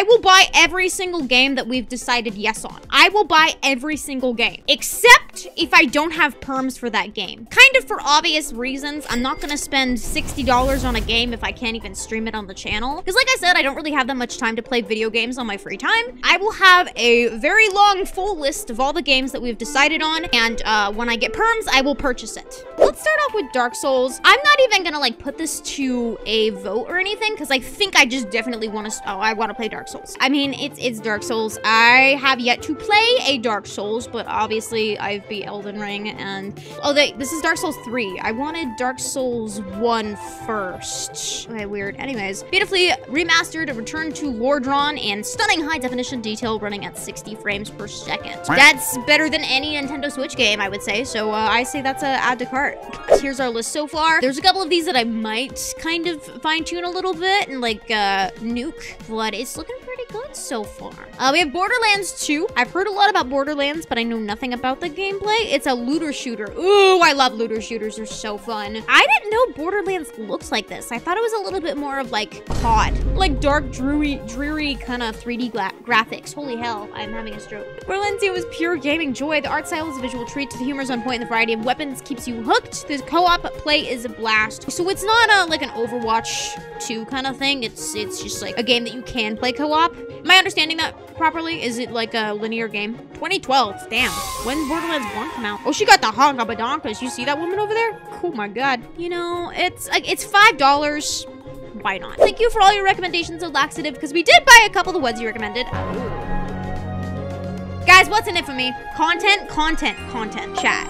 I will buy every single game that we've decided yes on. I will buy every single game, except if I don't have perms for that game. Kind for obvious reasons. I'm not gonna spend $60 on a game if I can't even stream it on the channel. Because like I said, I don't really have that much time to play video games on my free time. I will have a very long full list of all the games that we've decided on. And uh, when I get perms, I will purchase it. Let's start off with Dark Souls. I'm not even gonna like put this to a vote or anything because I think I just definitely want to, oh, I want to play Dark Souls. I mean, it's, it's Dark Souls. I have yet to play a Dark Souls, but obviously I've beat Elden Ring and, oh, they, this is Dark Souls 3. I wanted Dark Souls 1 first. Okay, weird. Anyways, beautifully remastered, returned to Lordran, and stunning high definition detail running at 60 frames per second. That's better than any Nintendo Switch game, I would say, so uh, I say that's a add to cart. Here's our list so far. There's a couple of these that I might kind of fine tune a little bit and like uh, nuke, but it's looking pretty so far. Uh, we have Borderlands 2. I've heard a lot about Borderlands, but I know nothing about the gameplay. It's a looter shooter. Ooh, I love looter shooters. They're so fun. I didn't know Borderlands looks like this. I thought it was a little bit more of like COD. Like dark, dreary, dreary kind of 3D graphics. Holy hell, I'm having a stroke. Borderlands 2 is pure gaming joy. The art style is a visual treat. The humor is on point and the variety of weapons keeps you hooked. The co-op play is a blast. So it's not a, like an Overwatch 2 kind of thing. It's, it's just like a game that you can play co-op. Am I understanding that properly? Is it like a linear game? 2012. Damn. When Borderlands 1 come out? Oh, she got the honka badonkas. You see that woman over there? Oh my god. You know, it's like it's five dollars. Why not? Thank you for all your recommendations of laxative because we did buy a couple of the ones you recommended. Guys, what's in it for me? Content, content, content. Chat,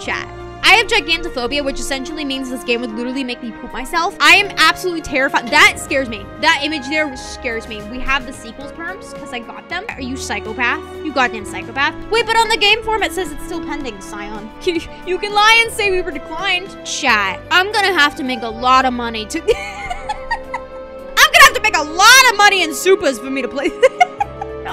chat. I have gigantophobia, which essentially means this game would literally make me poop myself. I am absolutely terrified. That scares me. That image there scares me. We have the sequels perms because I got them. Are you psychopath? You goddamn psychopath. Wait, but on the game form, it says it's still pending, Scion. you can lie and say we were declined. Chat. I'm gonna have to make a lot of money to... I'm gonna have to make a lot of money in Supas for me to play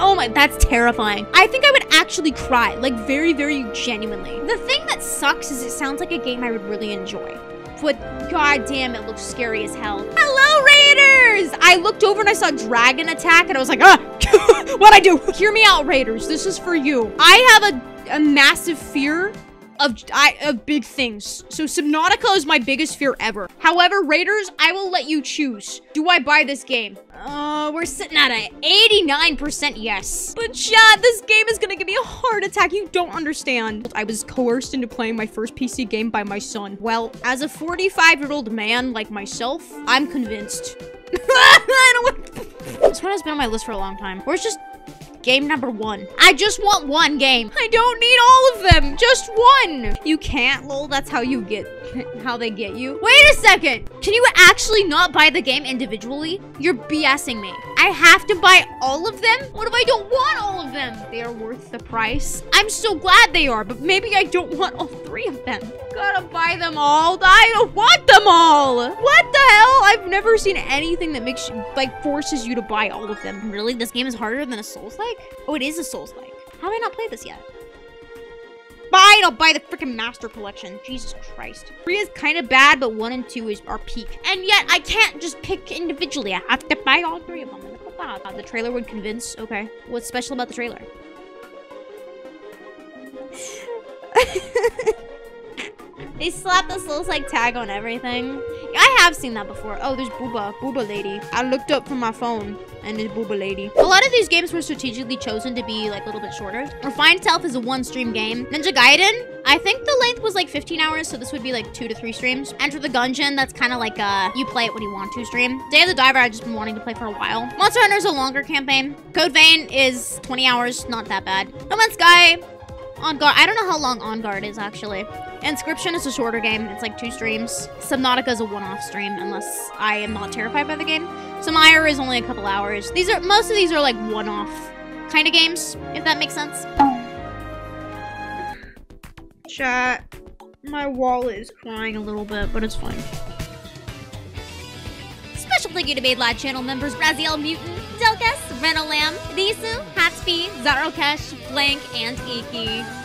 Oh my, that's terrifying. I think I would actually cry, like very, very genuinely. The thing that sucks is it sounds like a game I would really enjoy. But goddamn, it looks scary as hell. Hello, Raiders! I looked over and I saw Dragon attack and I was like, ah, what'd I do? Hear me out, Raiders. This is for you. I have a, a massive fear of, I, of big things. So Subnautica is my biggest fear ever. However, Raiders, I will let you choose. Do I buy this game? Uh, we're sitting at a 89% yes. But Chad, this game is gonna give me a heart attack. You don't understand. I was coerced into playing my first PC game by my son. Well, as a 45-year-old man like myself, I'm convinced. This one has been on my list for a long time. Where's just Game number one. I just want one game. I don't need all of them. Just one. You can't, lol. That's how you get, how they get you. Wait a second. Can you actually not buy the game individually? You're BSing me. I have to buy all of them? What if I don't want all of them? They are worth the price. I'm so glad they are, but maybe I don't want all three of them. Gotta buy them all. I don't want them all. What the hell? I've never seen anything that makes you, like, forces you to buy all of them. Really? This game is harder than a Souls-like? Oh, it is a Souls-like. How have I not played this yet? Fine, I'll buy the freaking Master Collection. Jesus Christ. Three is kind of bad, but one and two is our peak. And yet, I can't just pick individually. I have to buy all three of them. The trailer would convince. Okay. What's special about the trailer? They slapped the Souls like tag on everything. I have seen that before. Oh, there's Booba. Booba lady. I looked up from my phone and there's Booba lady. A lot of these games were strategically chosen to be like a little bit shorter. Refind Self is a one stream game. Ninja Gaiden, I think the length was like 15 hours, so this would be like two to three streams. Enter the Gungeon, that's kind of like uh, you play it when you want to stream. Dave the Diver, I've just been wanting to play for a while. Monster Hunter is a longer campaign. Code Vein is 20 hours, not that bad. No Man's Sky, En Garde, I don't know how long En Garde is actually. Inscryption is a shorter game. It's like two streams. Subnautica is a one-off stream unless I am not terrified by the game. Sumire is only a couple hours. These are most of these are like one-off kind of games, if that makes sense. Chat. My wall is crying a little bit, but it's fine. Special thank you to Made Lad channel members Raziel Mutant, Delkas, Renolam, Nisu, Hatsby, Zarokesh, Blank, and Iki.